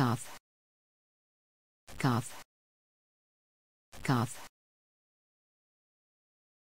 cough. Cough. Cough.